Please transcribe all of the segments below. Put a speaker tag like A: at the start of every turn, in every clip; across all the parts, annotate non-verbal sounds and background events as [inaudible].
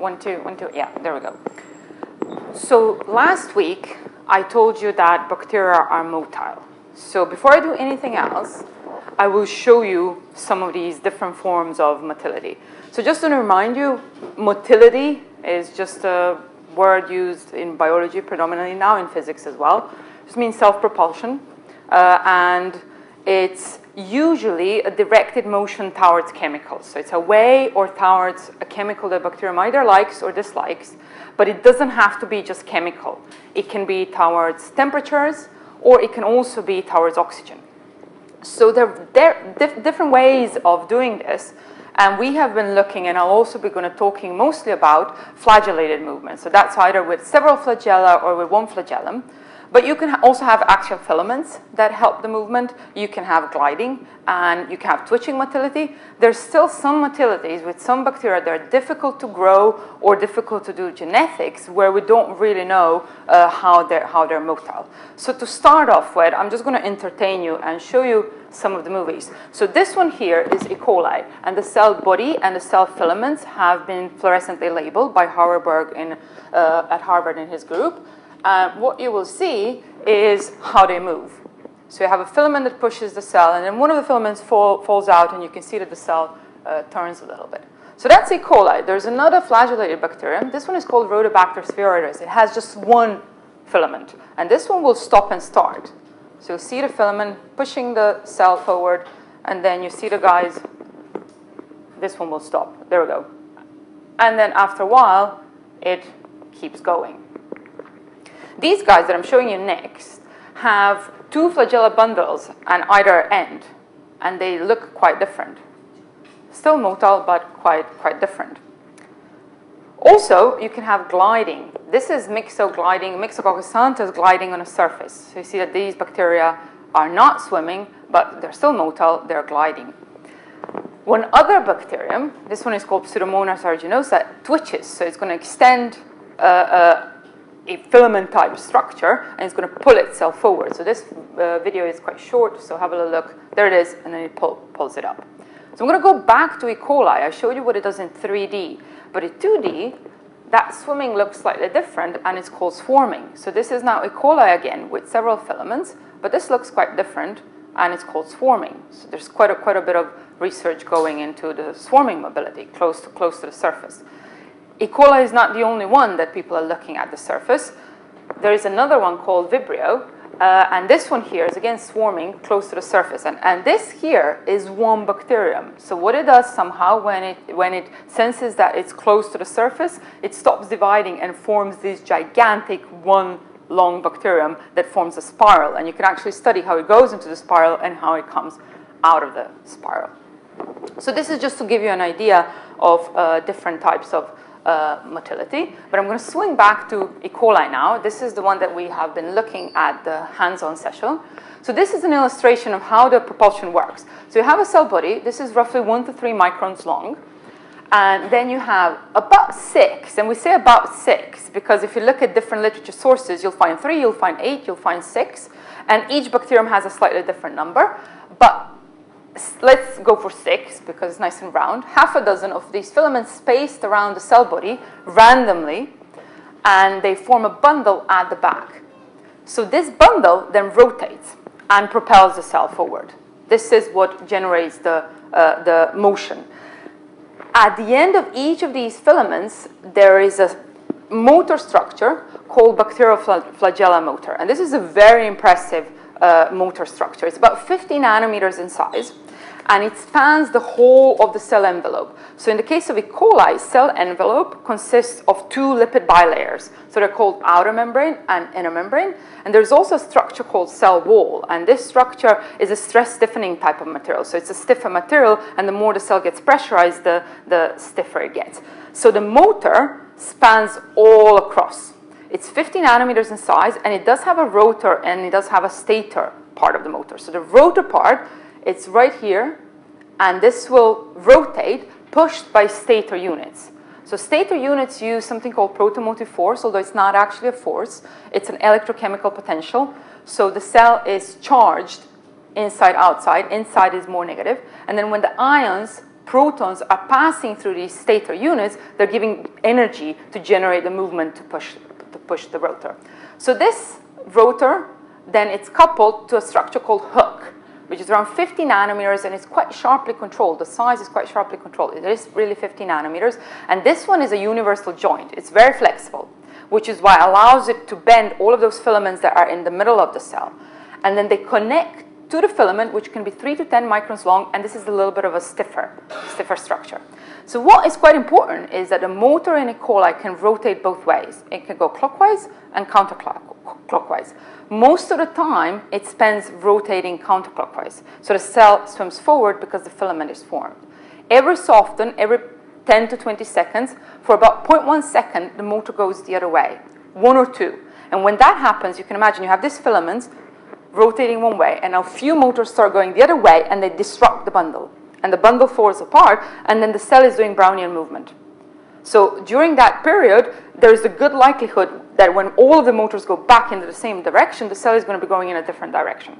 A: one, two, one, two. Yeah, there we go. So last week, I told you that bacteria are motile. So before I do anything else, I will show you some of these different forms of motility. So just to remind you, motility is just a word used in biology predominantly now, in physics as well. This means self-propulsion, uh, and it's usually a directed motion towards chemicals. So it's a way or towards a chemical that bacterium either likes or dislikes, but it doesn't have to be just chemical. It can be towards temperatures, or it can also be towards oxygen. So there are dif different ways of doing this, and we have been looking, and I'll also be going to talking mostly about flagellated movement. So that's either with several flagella or with one flagellum. But you can also have axial filaments that help the movement. You can have gliding, and you can have twitching motility. There's still some motilities with some bacteria that are difficult to grow or difficult to do genetics where we don't really know uh, how, they're, how they're motile. So to start off with, I'm just going to entertain you and show you some of the movies. So this one here is E. coli, and the cell body and the cell filaments have been fluorescently labeled by Howard Berg in, uh, at Harvard in his group. Uh, what you will see is how they move. So you have a filament that pushes the cell, and then one of the filaments fall, falls out, and you can see that the cell uh, turns a little bit. So that's E. coli. There's another flagellated bacterium. This one is called Rhodobacter sphaeroides. It has just one filament, and this one will stop and start. So you see the filament pushing the cell forward, and then you see the guys, this one will stop. There we go. And then after a while, it keeps going. These guys that I'm showing you next have two flagella bundles on either end, and they look quite different. Still motile, but quite, quite different. Also, you can have gliding. This is myxogliding. Myxococcus xanthus gliding on a surface. So you see that these bacteria are not swimming, but they're still motile, they're gliding. One other bacterium, this one is called Pseudomonas aeruginosa, twitches. So it's going to extend uh, uh, a filament type structure and it's going to pull itself forward. So this uh, video is quite short, so have a little look. There it is, and then it pull, pulls it up. So I'm going to go back to E. coli. I showed you what it does in 3D, but in 2D, that swimming looks slightly different and it's called swarming. So this is now E. coli again with several filaments, but this looks quite different and it's called swarming. So there's quite a, quite a bit of research going into the swarming mobility close to, close to the surface. E. coli is not the only one that people are looking at the surface. There is another one called Vibrio, uh, and this one here is again swarming close to the surface. And, and this here is one bacterium. So what it does somehow when it, when it senses that it's close to the surface, it stops dividing and forms this gigantic one long bacterium that forms a spiral. And you can actually study how it goes into the spiral and how it comes out of the spiral. So this is just to give you an idea of uh, different types of uh, motility. But I'm going to swing back to E. coli now. This is the one that we have been looking at the hands-on session. So this is an illustration of how the propulsion works. So you have a cell body. This is roughly one to three microns long. And then you have about six, and we say about six because if you look at different literature sources, you'll find three, you'll find eight, you'll find six, and each bacterium has a slightly different number. But let's go for six because it's nice and round, half a dozen of these filaments spaced around the cell body randomly, and they form a bundle at the back. So this bundle then rotates and propels the cell forward. This is what generates the, uh, the motion. At the end of each of these filaments, there is a motor structure called bacterial flagella motor. And this is a very impressive uh, motor structure. It's about 50 nanometers in size, and it spans the whole of the cell envelope. So in the case of E. coli, cell envelope consists of two lipid bilayers. So they're called outer membrane and inner membrane. And there's also a structure called cell wall. And this structure is a stress stiffening type of material. So it's a stiffer material, and the more the cell gets pressurized, the, the stiffer it gets. So the motor spans all across. It's 50 nanometers in size, and it does have a rotor and it does have a stator part of the motor. So the rotor part, it's right here, and this will rotate pushed by stator units. So stator units use something called proton motive force, although it's not actually a force. It's an electrochemical potential. So the cell is charged inside, outside. Inside is more negative. And then when the ions protons are passing through these stator units, they're giving energy to generate the movement to push, push the rotor. So this rotor, then it's coupled to a structure called hook, which is around 50 nanometers and it's quite sharply controlled. The size is quite sharply controlled. It is really 50 nanometers. And this one is a universal joint. It's very flexible, which is why allows it to bend all of those filaments that are in the middle of the cell. And then they connect to the filament, which can be 3 to 10 microns long, and this is a little bit of a stiffer, stiffer structure. So what is quite important is that the motor in E. coli can rotate both ways. It can go clockwise and counterclockwise. Most of the time, it spends rotating counterclockwise. So the cell swims forward because the filament is formed. Every so often, every 10 to 20 seconds, for about 0.1 second, the motor goes the other way, one or two. And when that happens, you can imagine you have this filaments rotating one way, and a few motors start going the other way, and they disrupt the bundle. And the bundle falls apart, and then the cell is doing Brownian movement. So during that period, there's a good likelihood that when all of the motors go back into the same direction, the cell is going to be going in a different direction.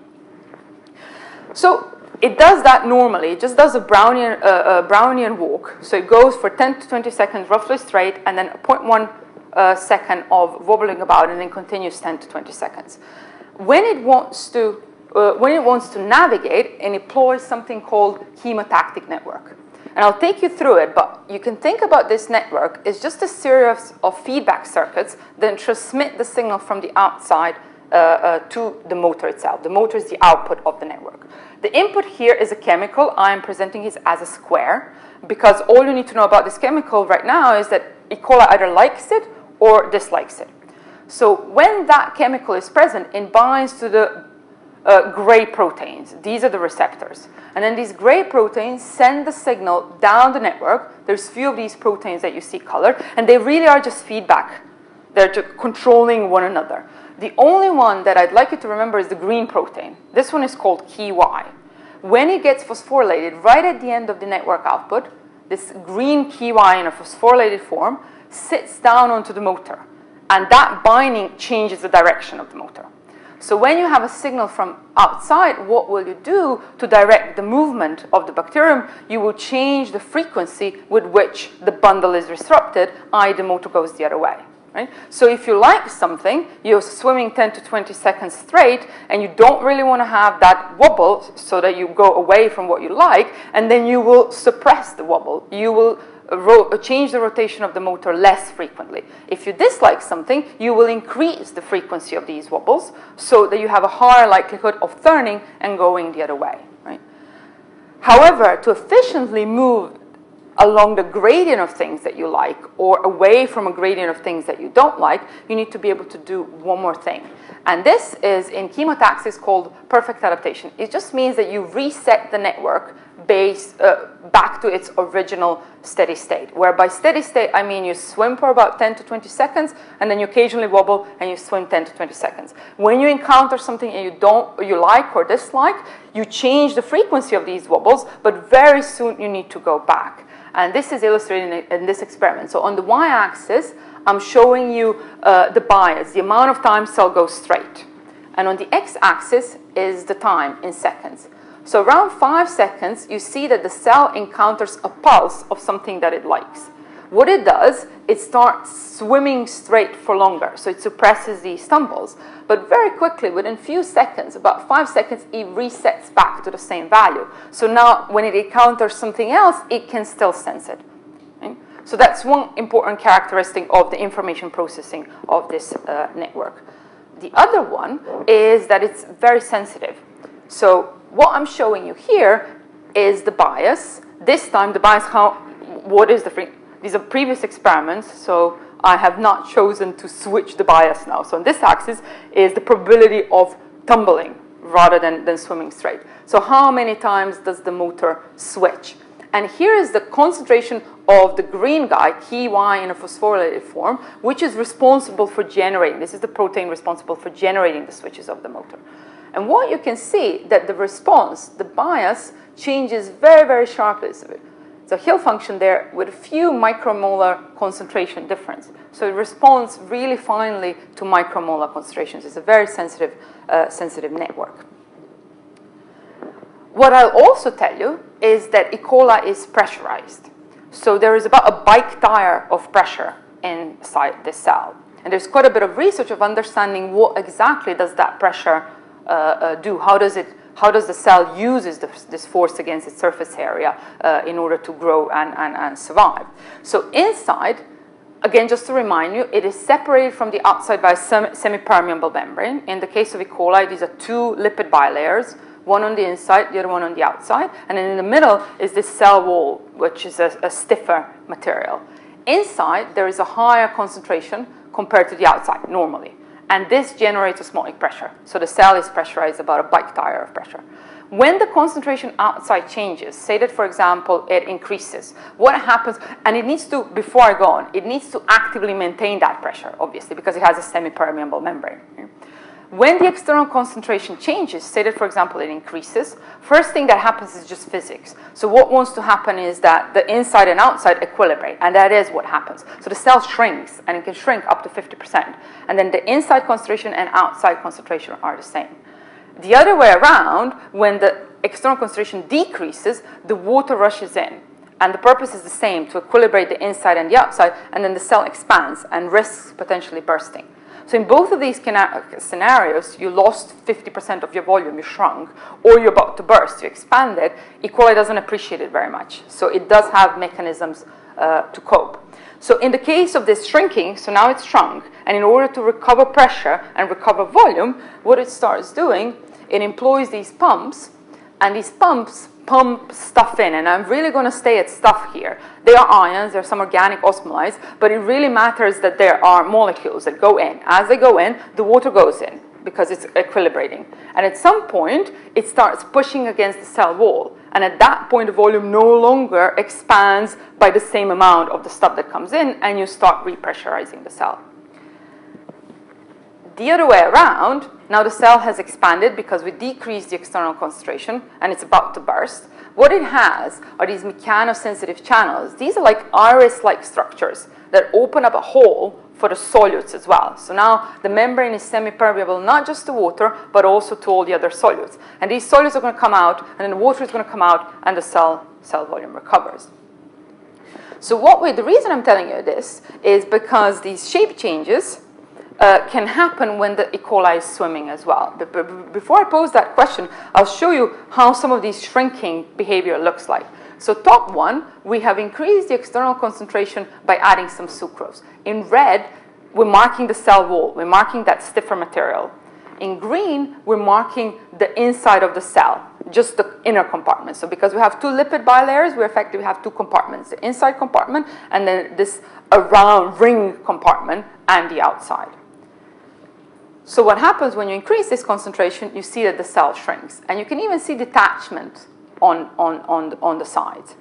A: So it does that normally. It just does a Brownian, uh, a Brownian walk. So it goes for 10 to 20 seconds roughly straight, and then 0.1 uh, second of wobbling about, and then continues 10 to 20 seconds when it wants to uh, when it wants to navigate, it employs something called chemotactic network. And I'll take you through it, but you can think about this network as just a series of feedback circuits that transmit the signal from the outside uh, uh, to the motor itself. The motor is the output of the network. The input here is a chemical. I am presenting it as a square because all you need to know about this chemical right now is that E. coli either likes it or dislikes it. So when that chemical is present, it binds to the uh, gray proteins. These are the receptors. And then these gray proteins send the signal down the network. There's few of these proteins that you see colored, and they really are just feedback. They're just controlling one another. The only one that I'd like you to remember is the green protein. This one is called CheY. When it gets phosphorylated, right at the end of the network output, this green CheY in a phosphorylated form sits down onto the motor and that binding changes the direction of the motor. So when you have a signal from outside, what will you do to direct the movement of the bacterium? You will change the frequency with which the bundle is disrupted, i.e. the motor goes the other way. Right? So if you like something, you're swimming 10 to 20 seconds straight, and you don't really want to have that wobble so that you go away from what you like, and then you will suppress the wobble. You will change the rotation of the motor less frequently. If you dislike something, you will increase the frequency of these wobbles so that you have a higher likelihood of turning and going the other way. However, to efficiently move along the gradient of things that you like or away from a gradient of things that you don't like, you need to be able to do one more thing. And this is in chemotaxis called perfect adaptation. It just means that you reset the network uh, back to its original steady state. Where by steady state, I mean you swim for about 10 to 20 seconds, and then you occasionally wobble and you swim 10 to 20 seconds. When you encounter something and you don't, you like or dislike, you change the frequency of these wobbles, but very soon you need to go back. And this is illustrated in, this experiment. So on the y-axis, I'm showing you uh, the bias, the amount of time cell goes straight. And on the x-axis is the time in seconds. So around five seconds, you see that the cell encounters a pulse of something that it likes. What it does, it starts swimming straight for longer, so it suppresses these stumbles. But very quickly, within few seconds, about five seconds, it resets back to the same value. So now when it encounters something else, it can still sense it. So that's one important characteristic of the information processing of this uh, network. The other one is that it's very sensitive. So what I'm showing you here is the bias. This time the bias, how, what is the, these are previous experiments, so I have not chosen to switch the bias now. So on this axis is the probability of tumbling rather than, than swimming straight. So how many times does the motor switch? And here is the concentration of the green guy, CheY in a phosphorylated form, which is responsible for generating, this is the protein responsible for generating the switches of the motor. And what you can see that the response, the bias, changes very, very sharply. So Hill function there with a few micromolar concentration difference. So it responds really finely to micromolar concentrations. It's a very sensitive, uh, sensitive network. What I'll also tell you is that E. coli is pressurized. So there is about a bike tire of pressure inside the cell. And there's quite a bit of research of understanding what exactly does that pressure uh, uh, do? How does it how does the cell uses this, this force against its surface area uh, in order to grow and, and, and survive. So inside, again, just to remind you, it is separated from the outside by a semi-permeable membrane. In the case of E. coli, these are two lipid bilayers, one on the inside, the other one on the outside. And then in the middle is this cell wall, which is a, a stiffer material. Inside, there is a higher concentration compared to the outside, normally. And this generates osmotic pressure. So the cell is pressurized about a bike tire of pressure. When the concentration outside changes, say that, for example, it increases, what happens, and it needs to, before I go on, it needs to actively maintain that pressure, obviously, because it has a semi-permeable membrane. When the external concentration changes, say that, for example, it increases, first thing that happens is just physics. So what wants to happen is that the inside and outside equilibrate, and that is what happens. So the cell shrinks, and it can shrink up to 50%. And then the inside concentration and outside concentration are the same. The other way around, when the external concentration decreases, the water rushes in. And the purpose is the same, to equilibrate the inside and the outside, and then the cell expands and risks potentially bursting. So in both of these scenarios, you lost 50% of your volume, you shrunk, or you're about to burst, you expanded. E. coli doesn't appreciate it very much. So it does have mechanisms uh, to cope. So in the case of this shrinking, so now it's shrunk, and in order to recover pressure and recover volume, what it starts doing, it employs these pumps, and these pumps pump stuff in, and I'm really going to stay at stuff here. They are ions, there are some organic osmolytes, but it really matters that there are molecules that go in. As they go in, the water goes in because it's equilibrating. And at some point, it starts pushing against the cell wall. And at that point, the volume no longer expands by the same amount of the stuff that comes in, and you start repressurizing the cell. The other way around, now the cell has expanded because we decreased the external concentration and it's about to burst. What it has are these mechanosensitive channels. These are like iris-like structures that open up a hole for the solutes as well. So now the membrane is semi-permeable not just to water, but also to all the other solutes. And these solutes are going to come out, and then the water is going to come out, and the cell, cell volume recovers. So what we, the reason I'm telling you this is because these shape changes uh, can happen when the E. coli is swimming as well. But before I pose that question, I'll show you how some of these shrinking behavior looks like. So top one, we have increased the external concentration by adding some sucrose. In red, we're marking the cell wall. We're marking that stiffer material. In green, we're marking the inside of the cell, just the inner compartment. So because we have two lipid bilayers, we effectively have two compartments, the inside compartment and then this around ring compartment and the outside. So what happens when you increase this concentration, you see that the cell shrinks. And you can even see detachment on, on, on, the, on the sides.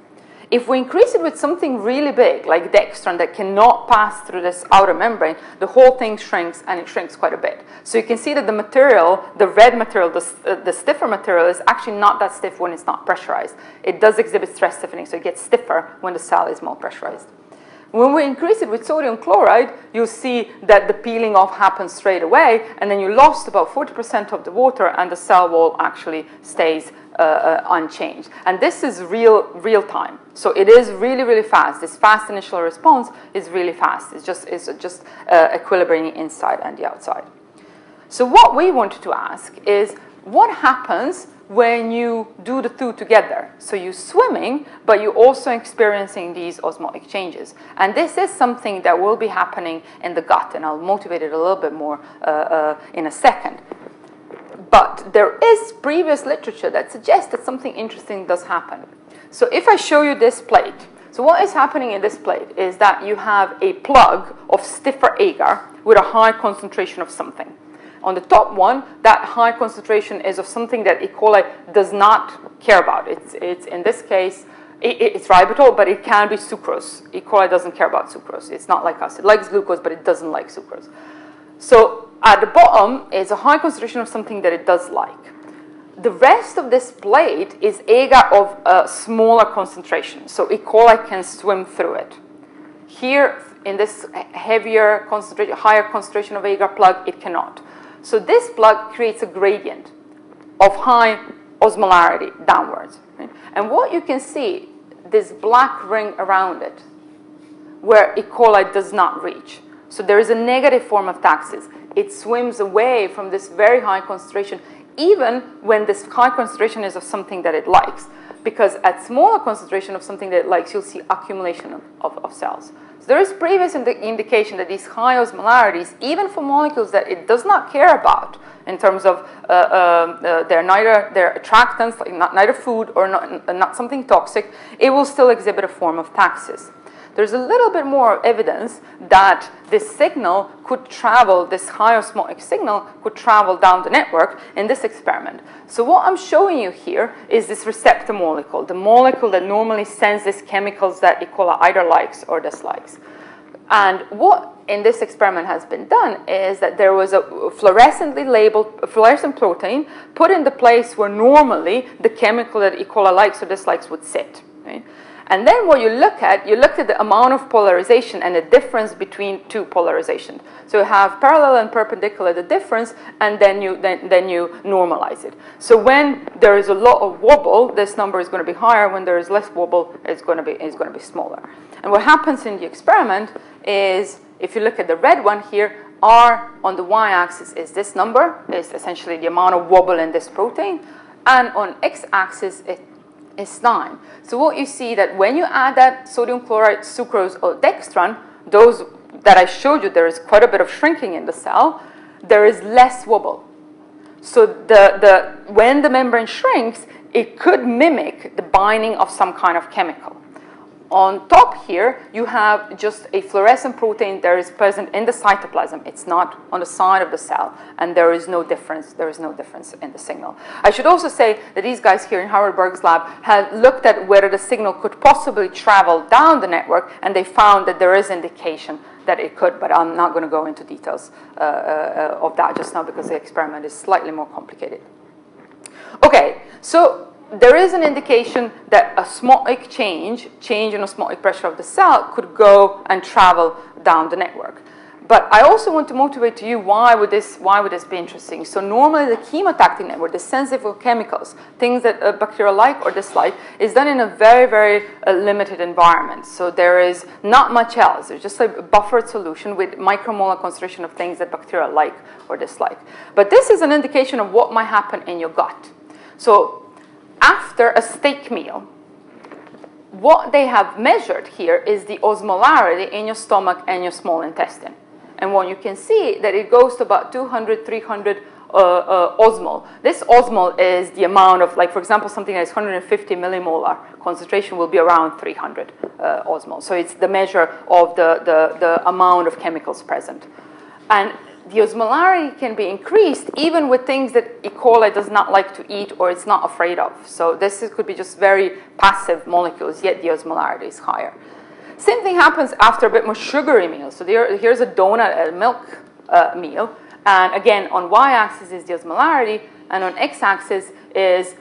A: If we increase it with something really big, like dextran, that cannot pass through this outer membrane, the whole thing shrinks, and it shrinks quite a bit. So you can see that the material, the red material, the, uh, the stiffer material, is actually not that stiff when it's not pressurized. It does exhibit stress stiffening, so it gets stiffer when the cell is more pressurized. When we increase it with sodium chloride, you see that the peeling off happens straight away, and then you lost about 40% of the water, and the cell wall actually stays uh, uh, unchanged. And this is real, real time. So it is really, really fast. This fast initial response is really fast. It's just, it's just uh, equilibrating inside and the outside. So what we wanted to ask is, what happens when you do the two together. So you're swimming, but you're also experiencing these osmotic changes. And this is something that will be happening in the gut, and I'll motivate it a little bit more uh, uh, in a second. But there is previous literature that suggests that something interesting does happen. So if I show you this plate, so what is happening in this plate is that you have a plug of stiffer agar with a high concentration of something. On the top one, that high concentration is of something that E. coli does not care about. It's, it's in this case, it, it's ribitol, but it can be sucrose. E. coli doesn't care about sucrose. It's not like us. It likes glucose, but it doesn't like sucrose. So at the bottom is a high concentration of something that it does like. The rest of this plate is agar of a smaller concentration, so E. coli can swim through it. Here, in this heavier concentration, higher concentration of agar plug, it cannot. So this plug creates a gradient of high osmolarity downwards. Right? And what you can see, this black ring around it, where E. coli does not reach. So there is a negative form of taxis. It swims away from this very high concentration, even when this high concentration is of something that it likes. Because at smaller concentration of something that likes, you'll see accumulation of, of, of cells. So there is previous indi- indication that these high osmolarities, even for molecules that it does not care about in terms of uh, uh, uh, they're neither they're attractants, like not, neither food or not, not something toxic, it will still exhibit a form of taxis there's a little bit more evidence that this signal could travel, this high osmotic signal could travel down the network in this experiment. So what I'm showing you here is this receptor molecule, the molecule that normally sends these chemicals that E. coli either likes or dislikes. And what in this experiment has been done is that there was a fluorescently labeled fluorescent protein put in the place where normally the chemical that E. coli likes or dislikes would sit. Right? And then what you look at, you look at the amount of polarization and the difference between two polarizations. So you have parallel and perpendicular, the difference, and then you, then, then you normalize it. So when there is a lot of wobble, this number is going to be higher. When there is less wobble, it's going to be, it's going to be smaller. And what happens in the experiment is, if you look at the red one here, R on the y-axis is this number, is essentially the amount of wobble in this protein. And on x-axis, it is 9. So what you see that when you add that sodium chloride, sucrose, or dextran, those that I showed you, there is quite a bit of shrinking in the cell, there is less wobble. So the, the, when the membrane shrinks, it could mimic the binding of some kind of chemical. On top here, you have just a fluorescent protein that is present in the cytoplasm. It's not on the side of the cell, and there is no difference. There is no difference in the signal. I should also say that these guys here in Howard Berg's lab had looked at whether the signal could possibly travel down the network, and they found that there is indication that it could, but I'm not going to go into details uh, uh, of that just now because the experiment is slightly more complicated. Okay, so there is an indication that osmotic change, change in osmotic pressure of the cell, could go and travel down the network. But I also want to motivate to you why would this why would this be interesting? So normally the chemotactic network, the sensitive chemicals, things that a bacteria like or dislike, is done in a very very uh, limited environment. So there is not much else. There's just a buffered solution with micromolar concentration of things that bacteria like or dislike. But this is an indication of what might happen in your gut. So after a steak meal, what they have measured here is the osmolarity in your stomach and your small intestine. And what you can see that it goes to about 200, 300 uh, uh, osmol. This osmol is the amount of, like for example, something that is 150 millimolar concentration will be around 300 uh, osmol. So it's the measure of the, the, the amount of chemicals present. And the osmolarity can be increased even with things that E. coli does not like to eat or it's not afraid of. So this is, could be just very passive molecules, yet the osmolarity is higher. Same thing happens after a bit more sugary meal. So there, here's a donut, a milk uh, meal. And again, on y-axis is the osmolarity, and on x-axis is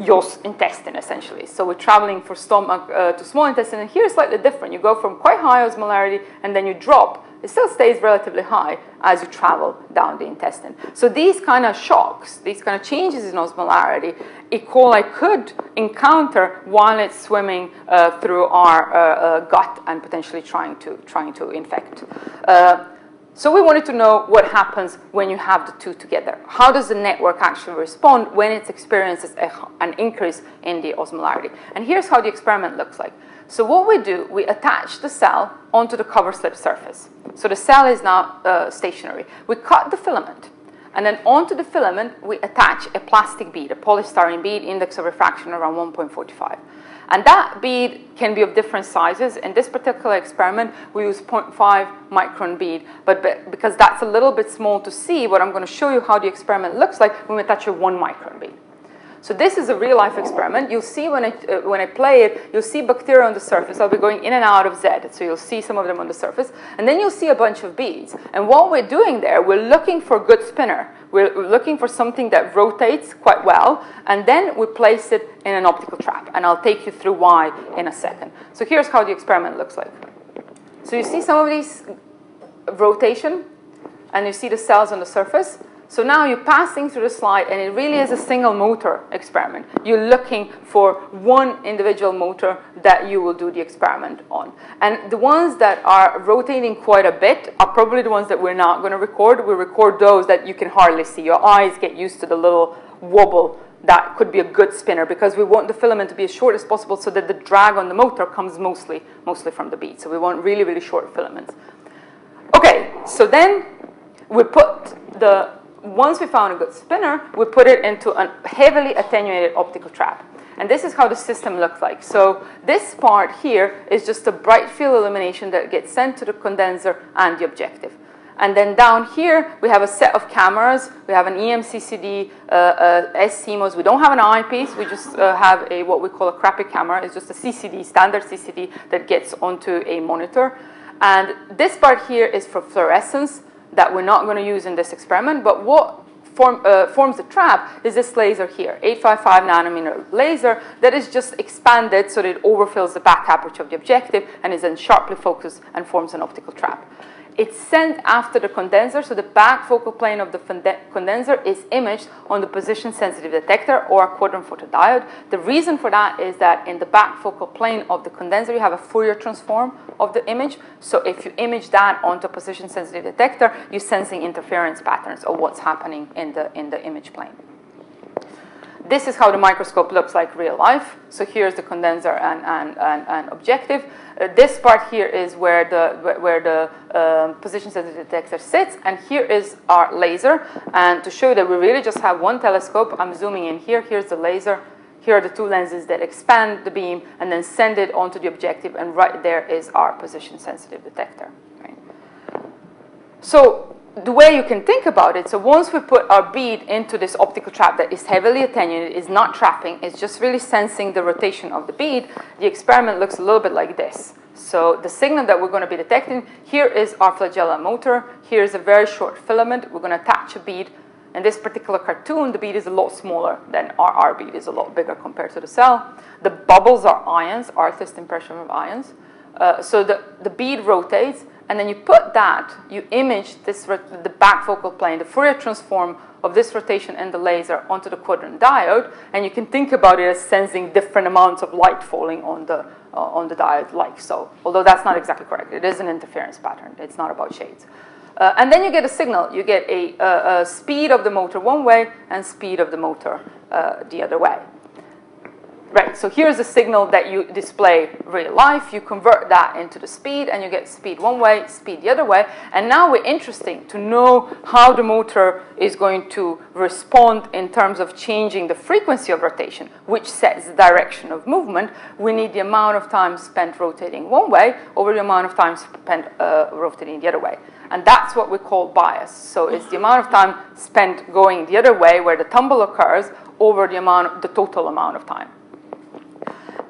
A: your intestine, essentially. So we're traveling from stomach uh, to small intestine, and here it's slightly different. You go from quite high osmolarity, and then you drop it still stays relatively high as you travel down the intestine. So these kind of shocks, these kind of changes in osmolarity, E. coli could encounter while it's swimming uh, through our uh, uh, gut and potentially trying to, trying to infect. Uh, so we wanted to know what happens when you have the two together. How does the network actually respond when it experiences a, an increase in the osmolarity? And here's how the experiment looks like. So what we do, we attach the cell onto the cover slip surface. So the cell is now uh, stationary. We cut the filament, and then onto the filament, we attach a plastic bead, a polystyrene bead, index of refraction around 1.45. And that bead can be of different sizes. In this particular experiment, we use 0.5 micron bead, but because that's a little bit small to see, what I'm going to show you how the experiment looks like when we attach a 1 micron bead. So this is a real life experiment. You'll see when I, uh, when I play it, you'll see bacteria on the surface. I'll be going in and out of Z. So you'll see some of them on the surface. And then you'll see a bunch of beads. And what we're doing there, we're looking for a good spinner. We're looking for something that rotates quite well. And then we place it in an optical trap. And I'll take you through why in a second. So here's how the experiment looks like. So you see some of these rotation, and you see the cells on the surface. So now you're passing through the slide, and it really is a single motor experiment. You're looking for one individual motor that you will do the experiment on. And the ones that are rotating quite a bit are probably the ones that we're not going to record. We record those that you can hardly see. Your eyes get used to the little wobble that could be a good spinner because we want the filament to be as short as possible so that the drag on the motor comes mostly, mostly from the bead. So we want really, really short filaments. Okay, so then we put the once we found a good spinner, we put it into a heavily attenuated optical trap. And this is how the system looks like. So this part here is just a bright field illumination that gets sent to the condenser and the objective. And then down here, we have a set of cameras. We have an EMCCD, uh, uh, SCMOS. We don't have an eyepiece. We just uh, have a what we call a crappy camera. It's just a CCD, standard CCD, that gets onto a monitor. And this part here is for fluorescence that we're not going to use in this experiment, but what form, uh, forms a trap is this laser here, 855 nanometer laser that is just expanded so that it overfills the back aperture of the objective and is then sharply focused and forms an optical trap. It's sent after the condenser, so the back focal plane of the condenser is imaged on the position sensitive detector or a quadrant photodiode. The reason for that is that in the back focal plane of the condenser, you have a Fourier transform of the image. So if you image that onto a position sensitive detector, you're sensing interference patterns of what's happening in the, in the image plane. This is how the microscope looks like real life. So here's the condenser and, and, and, and objective. Uh, this part here is where the, where the uh, position sensitive detector sits, and here is our laser. And to show that we really just have one telescope, I'm zooming in here. Here's the laser. Here are the two lenses that expand the beam and then send it onto the objective, and right there is our position sensitive detector. Right? So the way you can think about it, so once we put our bead into this optical trap that is heavily attenuated, is not trapping, it's just really sensing the rotation of the bead, the experiment looks a little bit like this. So the signal that we're going to be detecting, here is our flagella motor, here's a very short filament, we're going to attach a bead. In this particular cartoon, the bead is a lot smaller than our, our bead is a lot bigger compared to the cell. The bubbles are ions, Artist impression of ions. Uh, so the, the bead rotates, and then you put that, you image this, the back focal plane, the Fourier transform of this rotation and the laser onto the quadrant diode, and you can think about it as sensing different amounts of light falling on the, uh, on the diode like so. Although that's not exactly correct. It is an interference pattern. It's not about shades. Uh, and then you get a signal. You get a, a, a, speed of the motor one way and speed of the motor uh, the other way. Right, so here's a signal that you display real life. You convert that into the speed, and you get speed one way, speed the other way. And now we're interesting to know how the motor is going to respond in terms of changing the frequency of rotation, which sets the direction of movement. We need the amount of time spent rotating one way over the amount of time spent uh, rotating the other way. And that's what we call bias. So it's the amount of time spent going the other way where the tumble occurs over the amount, the total amount of time.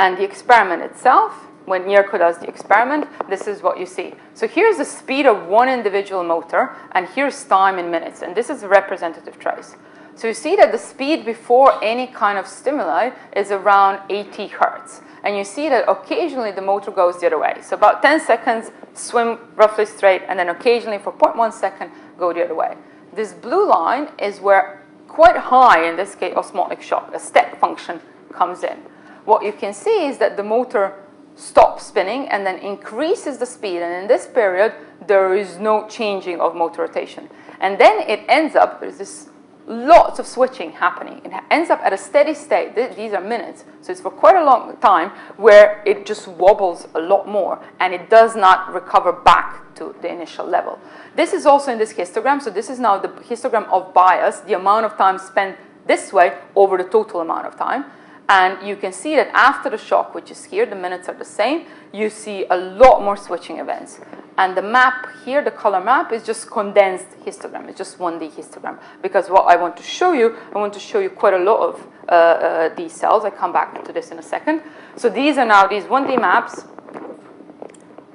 A: And the experiment itself, when Jirko does the experiment, this is what you see. So here's the speed of one individual motor, and here's time in minutes, and this is a representative trace. So you see that the speed before any kind of stimuli is around 80 hertz. And you see that occasionally the motor goes the other way. So about 10 seconds, swim roughly straight, and then occasionally for 0.1 second, go the other way. This blue line is where quite high, in this case, osmotic shock, a step function comes in what you can see is that the motor stops spinning and then increases the speed. And in this period, there is no changing of motor rotation. And then it ends up, there's this lots of switching happening. It ends up at a steady state. These are minutes. So it's for quite a long time where it just wobbles a lot more and it does not recover back to the initial level. This is also in this histogram. So this is now the histogram of bias, the amount of time spent this way over the total amount of time. And you can see that after the shock, which is here, the minutes are the same, you see a lot more switching events. And the map here, the color map, is just condensed histogram. It's just 1D histogram. Because what I want to show you, I want to show you quite a lot of uh, uh, these cells. I come back to this in a second. So these are now these 1D maps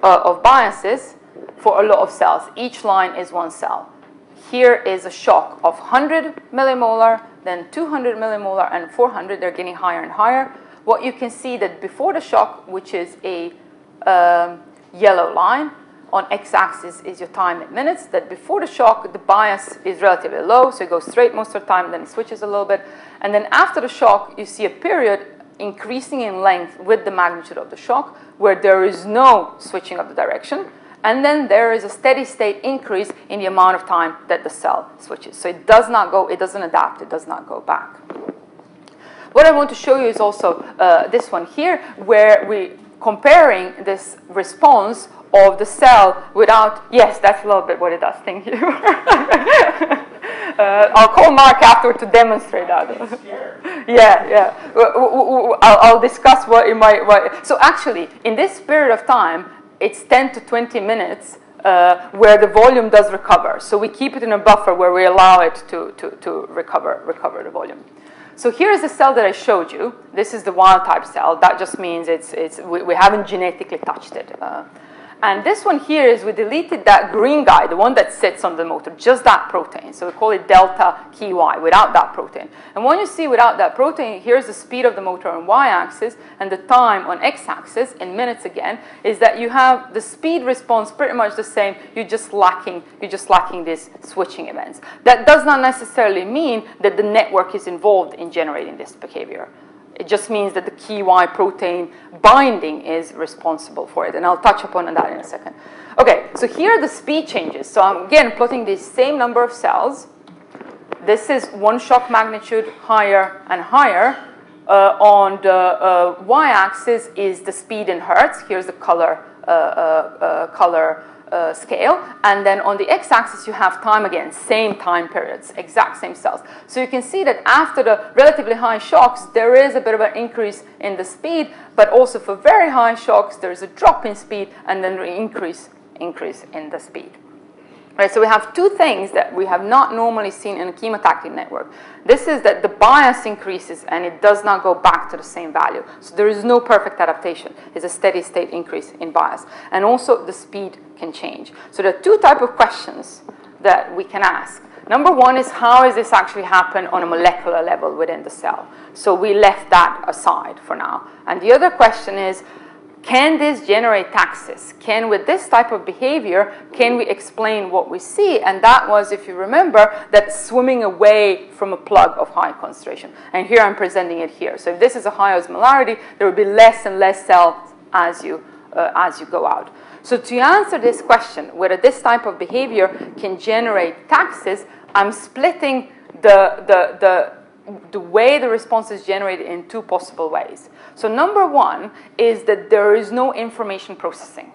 A: uh, of biases for a lot of cells. Each line is one cell. Here is a shock of 100 millimolar, then 200 millimolar, and 400. They're getting higher and higher. What you can see that before the shock, which is a um, yellow line, on x-axis is your time in minutes, that before the shock, the bias is relatively low, so it goes straight most of the time, then it switches a little bit. And then after the shock, you see a period increasing in length with the magnitude of the shock, where there is no switching of the direction. And then there is a steady state increase in the amount of time that the cell switches. So it does not go, it doesn't adapt, it does not go back. What I want to show you is also uh, this one here, where we comparing this response of the cell without, yes, that's a little bit what it does, thank you. [laughs] uh, I'll call Mark afterward to demonstrate that. yeah, yeah. I'll, I'll, discuss what it might, what, so actually, in this period of time, it's 10 to 20 minutes uh, where the volume does recover. So we keep it in a buffer where we allow it to, to, to recover, recover the volume. So here's the cell that I showed you. This is the wild type cell. That just means it's, it's, we, we haven't genetically touched it. Uh, and this one here is we deleted that green guy, the one that sits on the motor, just that protein. So we call it delta CheY, without that protein. And when you see without that protein, here's the speed of the motor on y-axis and the time on x-axis in minutes again, is that you have the speed response pretty much the same. You're just lacking, you're just lacking these switching events. That does not necessarily mean that the network is involved in generating this behavior. It just means that the CheY protein binding is responsible for it. And I'll touch upon that in a second. Okay, so here are the speed changes. So I'm again plotting the same number of cells. This is one shock magnitude higher and higher. Uh, on the uh, y-axis is the speed in hertz. Here's the color, uh, uh, uh color uh, scale. And then on the x-axis, you have time again, same time periods, exact same cells. So you can see that after the relatively high shocks, there is a bit of an increase in the speed, but also for very high shocks, there's a drop in speed and then an increase, increase in the speed. Right, so we have two things that we have not normally seen in a chemotactic network. This is that the bias increases and it does not go back to the same value. So there is no perfect adaptation. It's a steady state increase in bias. And also the speed can change. So there are two type of questions that we can ask. Number one is how does this actually happen on a molecular level within the cell? So we left that aside for now. And the other question is can this generate taxis? Can, with this type of behavior, can we explain what we see? And that was, if you remember, that swimming away from a plug of high concentration. And here I'm presenting it here. So if this is a high osmolarity, there will be less and less cells as you, uh, as you go out. So to answer this question, whether this type of behavior can generate taxis, I'm splitting the, the, the the way the response is generated in two possible ways. So number one is that there is no information processing.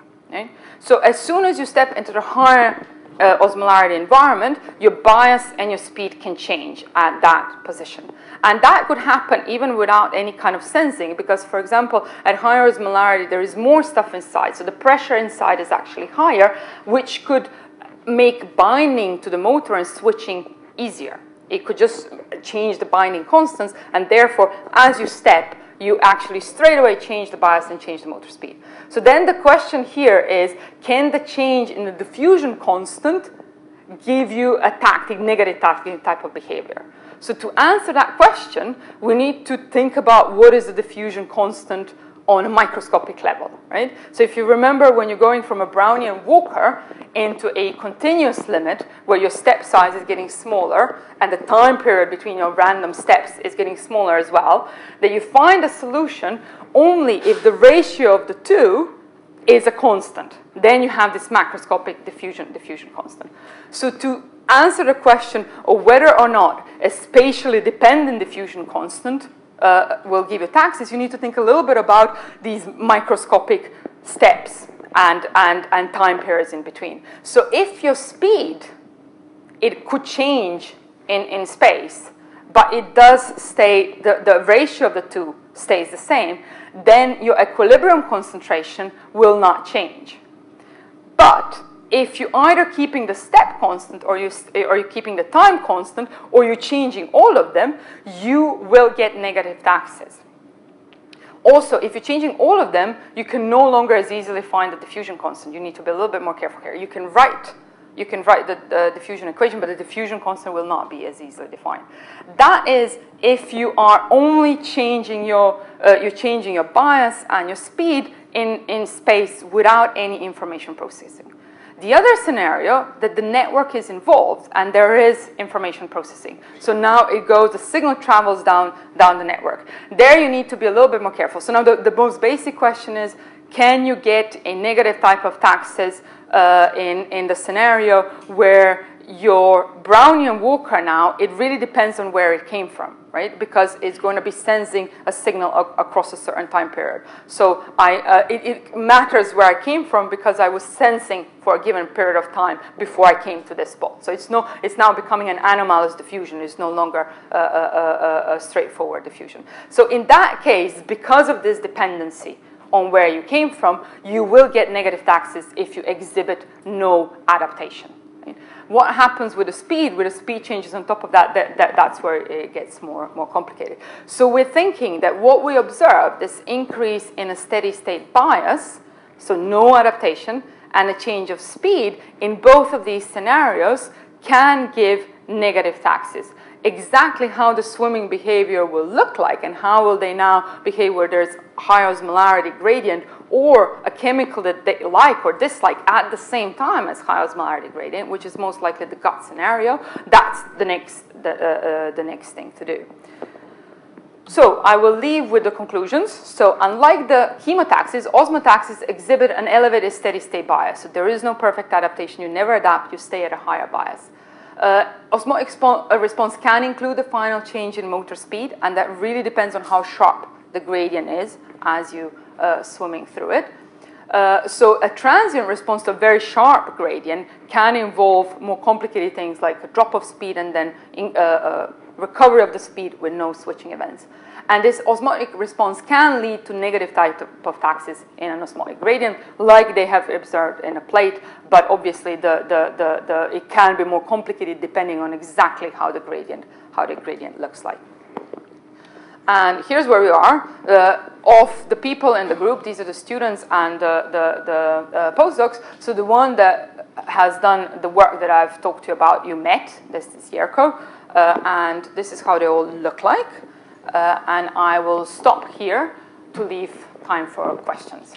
A: So as soon as you step into the higher uh, osmolarity environment, your bias and your speed can change at that position. And that could happen even without any kind of sensing because, for example, at higher osmolarity, there is more stuff inside. So the pressure inside is actually higher, which could make binding to the motor and switching easier. It could just change the binding constants, and therefore, as you step, you actually straight away change the bias and change the motor speed. So then the question here is, can the change in the diffusion constant give you a tactic, negative tactic type of behavior? So to answer that question, we need to think about what is the diffusion constant on a microscopic level, right? So if you remember when you're going from a Brownian Walker into a continuous limit where your step size is getting smaller and the time period between your random steps is getting smaller as well, that you find a solution only if the ratio of the two is a constant. Then you have this macroscopic diffusion, diffusion constant. So to answer the question of whether or not a spatially dependent diffusion constant uh, will give you taxis, you need to think a little bit about these microscopic steps and, and, and time periods in between. So if your speed, it could change in, in space, but it does stay, the, the ratio of the two stays the same, then your equilibrium concentration will not change. But if you're either keeping the step constant or, you, or you're keeping the time constant or you're changing all of them, you will get negative taxis. Also, if you're changing all of them, you can no longer as easily find the diffusion constant. You need to be a little bit more careful here. You can write you can write the, the, diffusion equation, but the diffusion constant will not be as easily defined. That is if you are only changing your, uh, you're changing your bias and your speed in, in space without any information processing. The other scenario that the network is involved and there is information processing. So now it goes, the signal travels down, down the network. There you need to be a little bit more careful. So now the, the most basic question is, can you get a negative type of taxis uh, in, in the scenario where your Brownian Walker now, it really depends on where it came from, right? Because it's going to be sensing a signal ac- across a certain time period. So I, uh, it, it, matters where I came from because I was sensing for a given period of time before I came to this spot. So it's, no, it's now becoming an anomalous diffusion. It's no longer a, a, a, a straightforward diffusion. So in that case, because of this dependency, on where you came from, you will get negative taxis if you exhibit no adaptation. What happens with the speed, with the speed changes on top of that, that, that, that's where it gets more, more complicated. So we're thinking that what we observe, this increase in a steady state bias, so no adaptation, and a change of speed in both of these scenarios can give negative taxis exactly how the swimming behavior will look like and how will they now behave where there's high osmolarity gradient or a chemical that they like or dislike at the same time as high osmolarity gradient, which is most likely the gut scenario, that's the next, the, uh, uh, the next thing to do. So I will leave with the conclusions. So unlike the chemotaxis, osmotaxis exhibit an elevated steady state bias. So there is no perfect adaptation. You never adapt, you stay at a higher bias. Uh, osmotic response can include a final change in motor speed, and that really depends on how sharp the gradient is as you uh, swimming through it. Uh, so a transient response to a very sharp gradient can involve more complicated things like a drop of speed and then in, uh, uh, recovery of the speed with no switching events. And this osmotic response can lead to negative type of taxis in an osmotic gradient, like they have observed in a plate, but obviously the, the, the, the, it can be more complicated depending on exactly how the gradient, how the gradient looks like. And here's where we are. Uh, of the people in the group, these are the students and the, the, the uh, postdocs. So the one that has done the work that I've talked to you about, you met, this is Jerko, uh, and this is how they all look like. Uh, and I will stop here to leave time for questions.